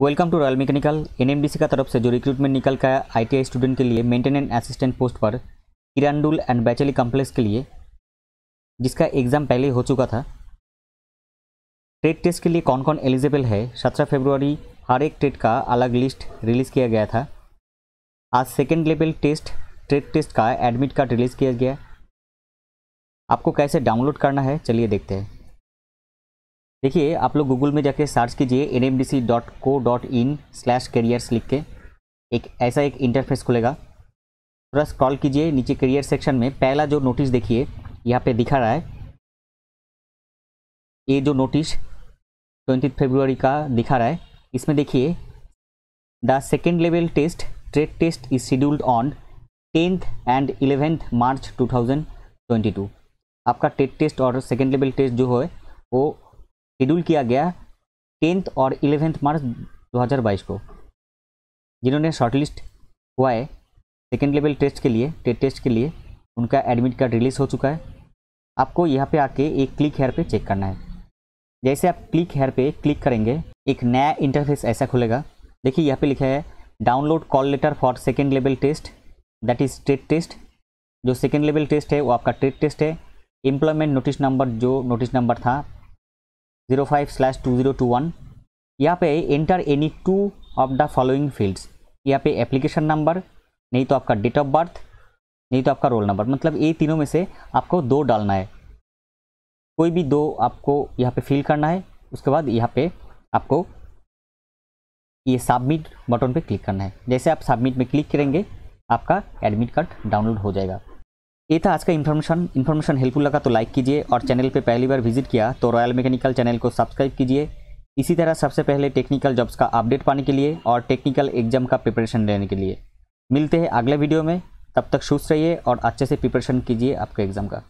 Welcome to Royal Mechanical NMDC का तरफ़ से जो रिक्रूटमेंट निकल का आईटीआई स्टूडेंट के लिए मेंटेनेंस असिस्टेंट पोस्ट पर किरांडुल एंड बैचली कम्प्लेक्स के लिए, जिसका एग्ज़ाम पहले हो चुका था। ट्रेड टेस्ट के लिए कौन कौन एलिजिबल है? सत्रह फरवरी हर एक ट्रेड का अलग लिस्ट रिलीज़ किया गया था। आज second level test trade test का एडमिट कार्ड रिलीज़ किया गया। आपको कैसे डाउनलोड करना है? चलिए देखते हैं। देखिए, आप लोग गूगल में जाके सर्च कीजिए N M D C dot co dot in slash careers लिख के। एक ऐसा एक इंटरफेस खुलेगा। थोड़ा स्क्रॉल कीजिए नीचे करियर सेक्शन में। पहला जो नोटिस देखिए, यहाँ पे दिखा रहा है। ये जो नोटिस ट्वेंटी फरवरी का दिखा रहा है। इसमें देखिए the second level test trade test is scheduled on tenth and eleventh March 2022 आपका टेट टेस्ट और सेकेंड लेवल टेस्ट जो है, वो शेड्यूल किया गया टेंथ और इलेवेंथ मार्च 2022 को, जिन्होंने शॉर्टलिस्ट हुआ है सेकेंड लेवल टेस्ट के लिए टेट टेस्ट के लिए। उनका एडमिट कार्ड रिलीज़ हो चुका है। आपको यहाँ पे आके एक क्लिक हेयर पे चेक करना है। जैसे आप क्लिक हेयर पे क्लिक करेंगे, एक नया इंटरफेस ऐसा खुलेगा। देखिए यहाँ पे लिखा है download call letter for second level test that is TET test जो सेकेंड लेवल टेस्ट है, वो आपका टेट टेस्ट है। एम्प्लॉयमेंट नोटिस नंबर जो नोटिस नंबर था zero five slash two zero two one यहाँ पे enter any two of the following fields यहाँ पे एप्लीकेशन नंबर नहीं तो आपका डेट ऑफ़ बर्थ नहीं तो आपका रोल नंबर मतलब ये तीनों में से आपको दो डालना है। कोई भी दो आपको यहाँ पे फिल करना है, उसके बाद यहाँ पे आपको ये सबमिट बटन पे क्लिक करना है। जैसे आप सबमिट में क्लिक करेंगे, आपका एडमिट कार्ड डाउनलोड हो जाएगा। ये था आज का इन्फॉर्मेशन इन्फॉर्मेशन हेल्पफुल लगा तो लाइक कीजिए और चैनल पे पहली बार विज़िट किया तो रॉयल मैकेनिकल चैनल को सब्सक्राइब कीजिए। इसी तरह सबसे पहले टेक्निकल जॉब्स का अपडेट पाने के लिए और टेक्निकल एग्ज़ाम का प्रिपरेशन लेने के लिए। मिलते हैं अगले वीडियो में। तब तक सुस्त रहिए और अच्छे से प्रिपरेशन कीजिए आपके एग्ज़ाम का।